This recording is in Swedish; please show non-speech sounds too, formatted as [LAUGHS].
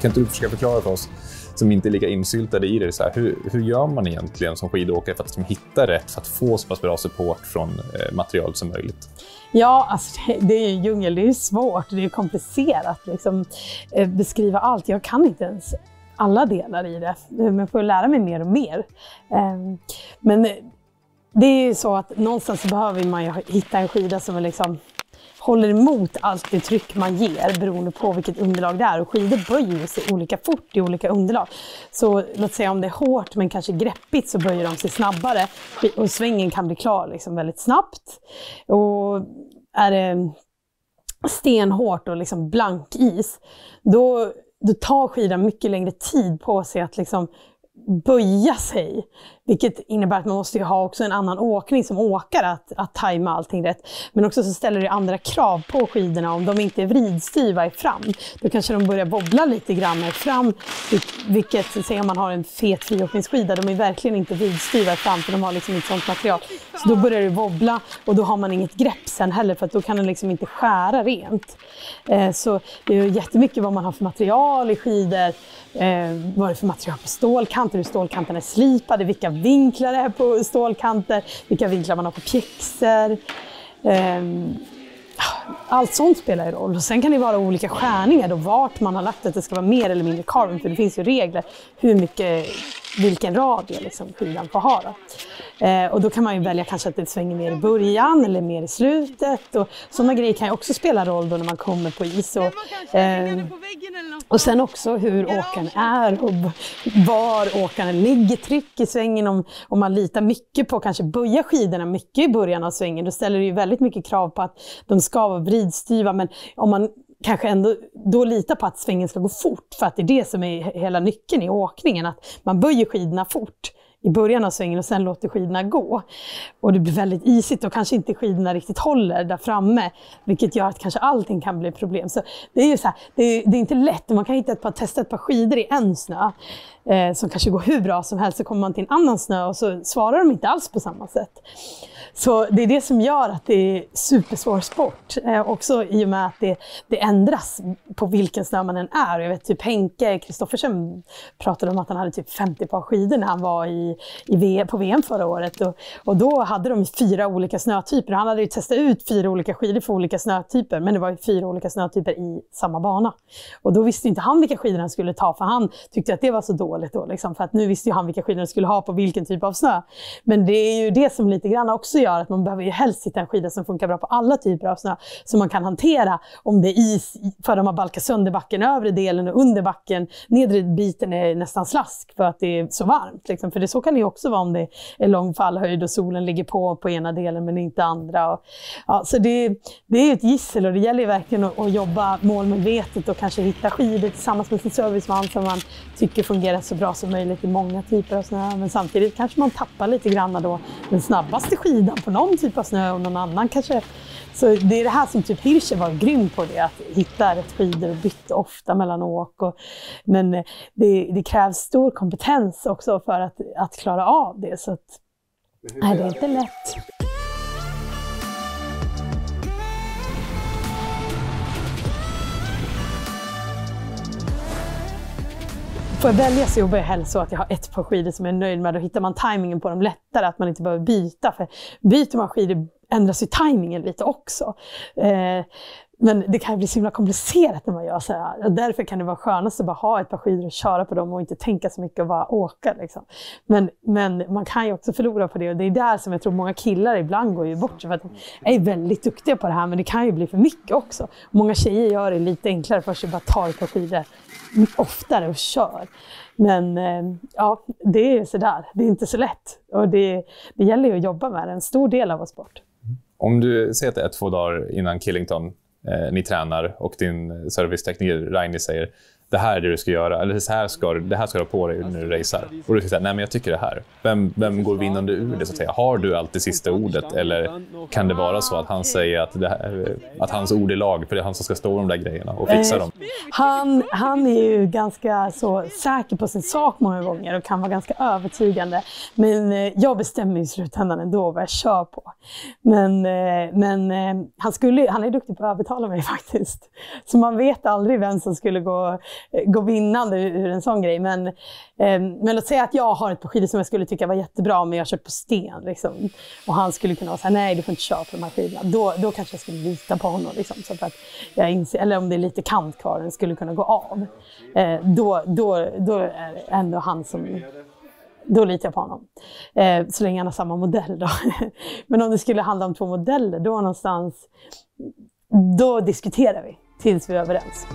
Kan inte du försöka förklara för oss som inte är lika insyltade i det, så här, hur, hur gör man egentligen som skidåkare för att liksom hitta rätt, för att få så pass bra support från eh, materialet som möjligt? Ja, alltså, det är ju djungel, det är svårt, det är komplicerat liksom, eh, beskriva allt. Jag kan inte ens alla delar i det, men jag får lära mig mer och mer. Eh, men det är ju så att någonstans behöver man ju hitta en skida som är liksom håller emot allt det tryck man ger beroende på vilket underlag det är. Och skidor böjer sig olika fort i olika underlag. Så låt säga om det är hårt men kanske greppigt så böjer de sig snabbare och svängen kan bli klar liksom väldigt snabbt. Och är det stenhårt och liksom blank is, då, då tar skidan mycket längre tid på sig att liksom böja sig. Vilket innebär att man måste ha också en annan åkning som åkare att, att tajma allting rätt. Men också så ställer det andra krav på skidorna. Om de inte är vridstyva i fram, då kanske de börjar wobbla lite grann i fram. Vilket, säg om man har en fet friåkningsskida, de är verkligen inte vridstyva i fram för de har liksom inte sånt material. Så då börjar det wobbla och då har man inget grepp sen heller för att då kan den liksom inte skära rent. Eh, så det är jättemycket vad man har för material i skidor. Eh, vad är det för material på stål stålkanter, hur stålkanterna är slipade, vilka vinklar det är på stålkanter, vilka vinklar man har på pjäxor. Ehm, allt sånt spelar ju roll. Och sen kan det vara olika skärningar då, vart man har lagt att det ska vara mer eller mindre carving, för det finns ju regler hur mycket, vilken radie liksom skidan får ha. Då. Eh, och då kan man ju välja kanske att det svänger mer i början eller mer i slutet. Och sådana grejer kan ju också spela roll då när man kommer på is. Och, eh, och sen också hur åkaren är och var åkaren ligger, tryck i svängen. Om, om man litar mycket på kanske böja skidorna mycket i början av svängen, då ställer det ju väldigt mycket krav på att de ska vara vridstyva. Men om man kanske ändå då lita på att svängen ska gå fort, för att det är det som är hela nyckeln i åkningen, att man böjer skidorna fort i början av svängen och sen låter skidorna gå. Och det blir väldigt isigt och kanske inte skidorna riktigt håller där framme, vilket gör att kanske allting kan bli problem. Så det är ju så här, det, är, det är inte lätt. Man kan hitta ett par, testa ett par skidor i en snö eh, som kanske går hur bra som helst, så kommer man till en annan snö och så svarar de inte alls på samma sätt. Så det är det som gör att det är supersvår sport. Eh, också i och med att det, det ändras på vilken snö man än är. Jag vet typ Henke Kristoffersen pratade om att han hade typ 50 par skidor när han var i, i v, på VM förra året. Och, och då hade de fyra olika snötyper. Han hade ju testat ut fyra olika skidor för olika snötyper, men det var ju fyra olika snötyper i samma bana. Och då visste inte han vilka skidor han skulle ta, för han tyckte att det var så dåligt då. Liksom, för att nu visste ju han vilka skidor han skulle ha på vilken typ av snö. Men det är ju det som lite grann också gör att man behöver ju helst hitta en skida som funkar bra på alla typer av snö, som man kan hantera om det är is, för de har balkat sönder backen, övre delen och under backen, nedre biten är nästan slask för att det är så varmt. Liksom. För det, så kan det också vara om det är lång fallhöjd och solen ligger på på ena delen men inte andra. Och, ja, så det, det är ett gissel och det gäller verkligen att, att jobba målmedvetet och kanske hitta skidor tillsammans med sin serviceman som man tycker fungerar så bra som möjligt i många typer av snö. Men samtidigt kanske man tappar lite grann då den snabbaste skidan på någon typ av snö och någon annan kanske. Så det är det här som typ Hirscher var grym på det, att hitta rätt skidor och bytte ofta mellan åk. Och, men det, det, krävs stor kompetens också för att, att klara av det. Så att, nej, det är inte lätt. Får jag välja så jobbar jag helst så att jag har ett par skidor som jag är nöjd med. Då hittar man tajmingen på dem lättare, att man inte behöver byta. För byter man skidor ändras ju tajmingen lite också. Eh, men det kan bli så himla komplicerat när man gör så här. Och därför kan det vara skönast att bara ha ett par skidor och köra på dem och inte tänka så mycket och bara åka. Liksom. Men, men man kan ju också förlora på det och det är där som jag tror många killar ibland går ju bort. För att de är väldigt duktiga på det här men det kan ju bli för mycket också. Många tjejer gör det lite enklare för sig, bara tar ett par skidor oftare och kör. Men eh, ja, det är sådär. Det är inte så lätt. Och det, det gäller ju att jobba med det, en stor del av vår sport. Mm. Om du säger att det är två dagar innan Killington, eh, ni tränar och din eh, servicetekniker Reini säger det här är det du ska göra, eller så här ska, det här ska du ha på dig när du racear. Och du säger nej men jag tycker det här. Vem, vem går vinnande ur det så att säga? Har du alltid sista ordet eller kan det vara så att han säger att, här, att hans ord är lag, för det är han som ska stå de där grejerna och fixa dem? Han, han är ju ganska så säker på sin sak många gånger och kan vara ganska övertygande. Men eh, jag bestämmer i slutändan ändå vad jag kör på. Men, eh, men eh, han, skulle, han är duktig på att övertala mig [LAUGHS] faktiskt. Så man vet aldrig vem som skulle gå eh, Eh, gå vinnande ur en sån grej. Men, eh, men att säga att jag har ett par skidor som jag skulle tycka var jättebra, men jag har kört på sten. Liksom. Och han skulle kunna vara nej du får inte köra på de här skidorna. Då, då kanske jag skulle lita på honom. Liksom, så att jag inser, eller om det är lite kant kvar, den skulle kunna gå av. Eh, då, då, då är det ändå han som då litar jag på honom. Eh, så länge han har samma modell då. [LAUGHS] Men om det skulle handla om två modeller, då någonstans, då diskuterar vi tills vi är överens.